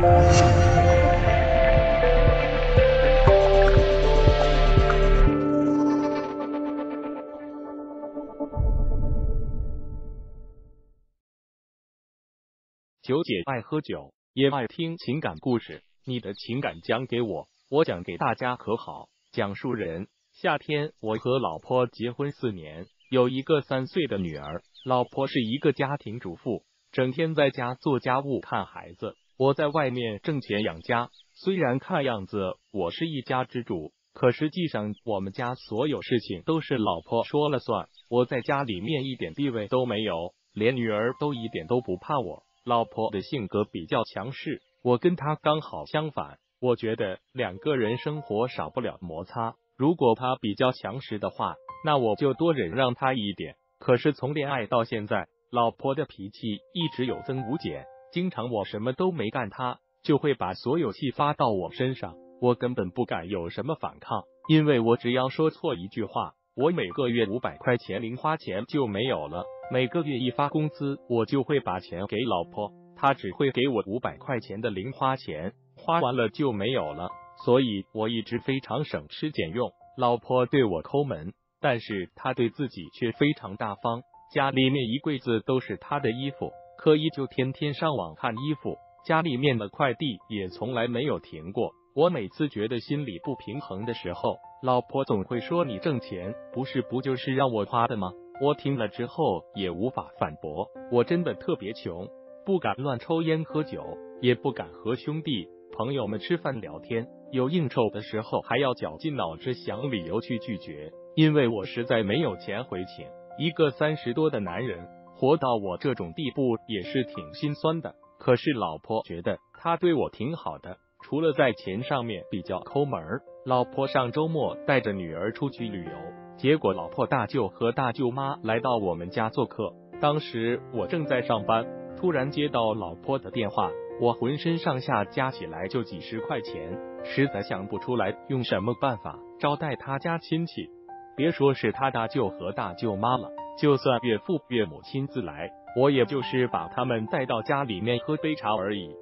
九姐爱喝酒，也爱听情感故事。你的情感讲给我，我讲给大家，可好？讲述人：夏天，我和老婆结婚四年，有一个三岁的女儿。老婆是一个家庭主妇，整天在家做家务、看孩子。我在外面挣钱养家。虽然看样子我是一家之主，可实际上我们家所有事情都是老婆说了算。我在家里面一点地位都没有，连女儿都一点都不怕我。老婆的性格比较强势，我跟她刚好相反。我觉得两个人生活少不了摩擦。如果她比较强势的话，那我就多忍让她一点。可是从恋爱到现在，老婆的脾气一直有增无减。经常我什么都没干，他就会把所有气发到我身上。我根本不敢有什么反抗，因为我只要说错一句话，我每个月五百块钱零花钱就没有了。每个月一发工资，我就会把钱给老婆，她只会给我五百块钱的零花钱，花完了就没有了。所以我一直非常省吃俭用。老婆对我抠门，但是她对自己却非常大方。家里面一柜子都是他的衣服，柯一就天天上网看衣服。家里面的快递也从来没有停过。我每次觉得心里不平衡的时候，老婆总会说：“你挣钱不是不就是让我花的吗？”我听了之后也无法反驳，我真的特别穷，不敢乱抽烟喝酒，也不敢和兄弟朋友们吃饭聊天，有应酬的时候还要绞尽脑汁想理由去拒绝，因为我实在没有钱回请。一个三十多的男人活到我这种地步也是挺心酸的，可是老婆觉得他对我挺好的，除了在钱上面比较抠门儿。老婆上周末带着女儿出去旅游。结果，老婆大舅和大舅妈来到我们家做客。当时我正在上班，突然接到老婆的电话，我浑身上下加起来就几十块钱，实在想不出来用什么办法招待他家亲戚。别说是他大舅和大舅妈了，就算岳父岳母亲自来，我也就是把他们带到家里面喝杯茶而已。